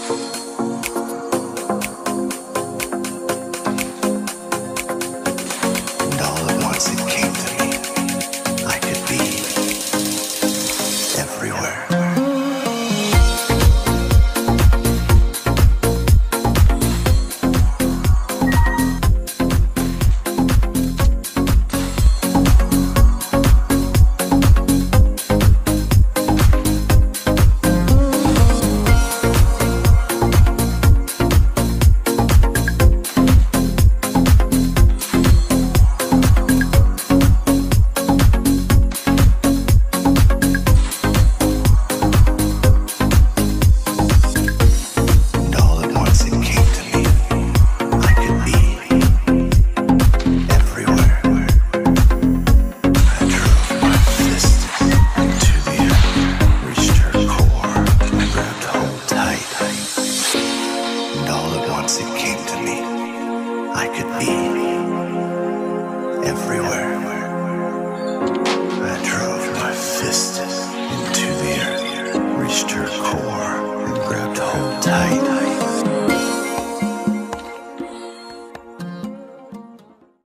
And all at once I could be everywhere. I drove my fist into the earth, reached her core, and grabbed hold tight.